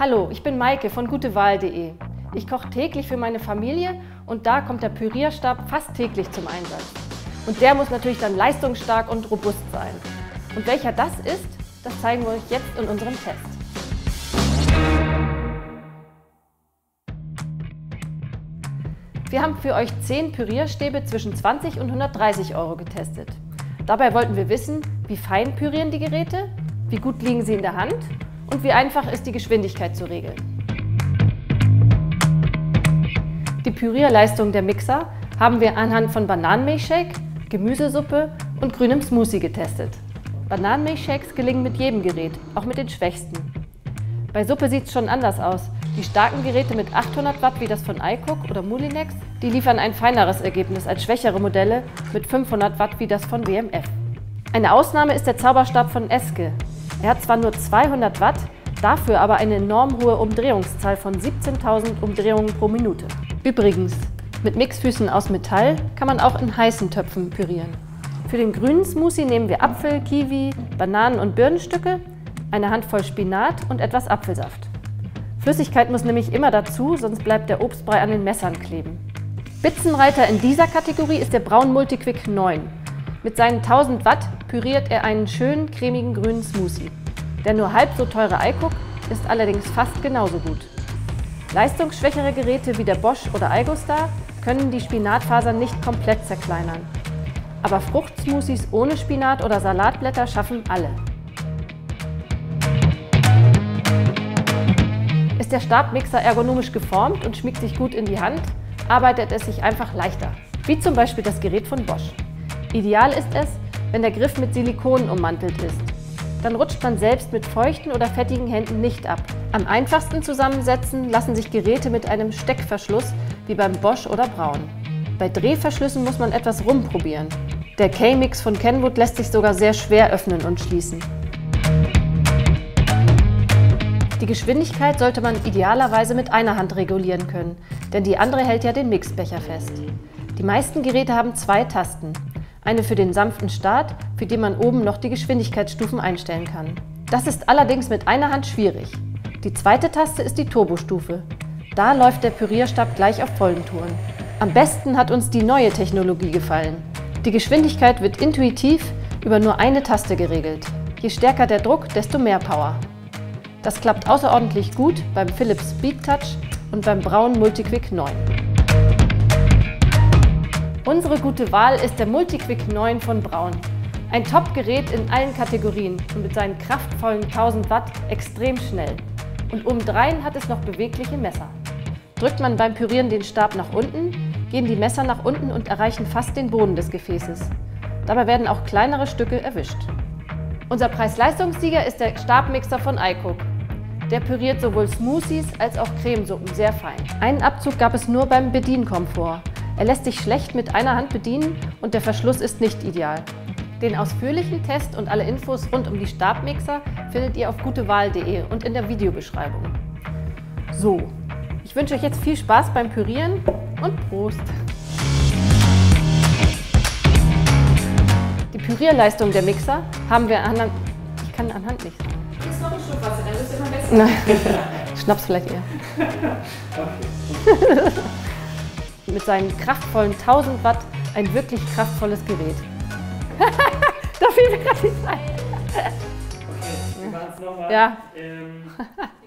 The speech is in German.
Hallo, ich bin Maike von gutewahl.de. Ich koche täglich für meine Familie und da kommt der Pürierstab fast täglich zum Einsatz. Und der muss natürlich dann leistungsstark und robust sein. Und welcher das ist, das zeigen wir euch jetzt in unserem Test. Wir haben für euch 10 Pürierstäbe zwischen 20 und 130 Euro getestet. Dabei wollten wir wissen, wie fein pürieren die Geräte, wie gut liegen sie in der Hand und wie einfach ist die Geschwindigkeit zu regeln. Die Pürierleistung der Mixer haben wir anhand von Bananenmilchshake, Gemüsesuppe und grünem Smoothie getestet. Bananenmilchshakes gelingen mit jedem Gerät, auch mit den schwächsten. Bei Suppe sieht es schon anders aus. Die starken Geräte mit 800 Watt wie das von iCook oder Mulinex, die liefern ein feineres Ergebnis als schwächere Modelle mit 500 Watt wie das von WMF. Eine Ausnahme ist der Zauberstab von Eske. Er hat zwar nur 200 Watt, dafür aber eine enorm hohe Umdrehungszahl von 17.000 Umdrehungen pro Minute. Übrigens, mit Mixfüßen aus Metall kann man auch in heißen Töpfen pürieren. Für den grünen Smoothie nehmen wir Apfel, Kiwi, Bananen und Birnenstücke, eine Handvoll Spinat und etwas Apfelsaft. Flüssigkeit muss nämlich immer dazu, sonst bleibt der Obstbrei an den Messern kleben. Spitzenreiter in dieser Kategorie ist der Braun Multiquick 9. Mit seinen 1000 Watt püriert er einen schönen cremigen grünen Smoothie. Der nur halb so teure iCook ist allerdings fast genauso gut. Leistungsschwächere Geräte wie der Bosch oder iGostar können die Spinatfasern nicht komplett zerkleinern. Aber Fruchtsmoothies ohne Spinat oder Salatblätter schaffen alle. Ist der Stabmixer ergonomisch geformt und schmiegt sich gut in die Hand, arbeitet es sich einfach leichter, wie zum Beispiel das Gerät von Bosch. Ideal ist es, wenn der Griff mit Silikon ummantelt ist. Dann rutscht man selbst mit feuchten oder fettigen Händen nicht ab. Am einfachsten zusammensetzen lassen sich Geräte mit einem Steckverschluss wie beim Bosch oder Braun. Bei Drehverschlüssen muss man etwas rumprobieren. Der K-Mix von Kenwood lässt sich sogar sehr schwer öffnen und schließen. Die Geschwindigkeit sollte man idealerweise mit einer Hand regulieren können, denn die andere hält ja den Mixbecher fest. Die meisten Geräte haben zwei Tasten. Eine für den sanften Start, für den man oben noch die Geschwindigkeitsstufen einstellen kann. Das ist allerdings mit einer Hand schwierig. Die zweite Taste ist die Turbostufe. Da läuft der Pürierstab gleich auf vollen Touren. Am besten hat uns die neue Technologie gefallen. Die Geschwindigkeit wird intuitiv über nur eine Taste geregelt. Je stärker der Druck, desto mehr Power. Das klappt außerordentlich gut beim Philips Speed Touch und beim Braun Multiquick 9. Unsere gute Wahl ist der Multiquick 9 von Braun. Ein Top-Gerät in allen Kategorien und mit seinen kraftvollen 1000 Watt extrem schnell. Und obendrein hat es noch bewegliche Messer. Drückt man beim Pürieren den Stab nach unten, gehen die Messer nach unten und erreichen fast den Boden des Gefäßes. Dabei werden auch kleinere Stücke erwischt. Unser Preis-Leistungssieger ist der Stabmixer von iCook. Der püriert sowohl Smoothies als auch Cremesuppen sehr fein. Einen Abzug gab es nur beim Bedienkomfort. Er lässt sich schlecht mit einer Hand bedienen und der Verschluss ist nicht ideal. Den ausführlichen Test und alle Infos rund um die Stabmixer findet ihr auf gutewahl.de und in der Videobeschreibung. So, ich wünsche euch jetzt viel Spaß beim Pürieren und Prost! Die Pürierleistung der Mixer haben wir anhand... Ich kann anhand nicht sagen. Ist noch ein Schluck Wasser, dann ist immer besser. Nein, Schnaps vielleicht eher. Okay. mit seinen kraftvollen 1000 Watt ein wirklich kraftvolles Gerät. da fiel mir gerade nichts ein. Okay, wir machen es nochmal. Ja. Ähm,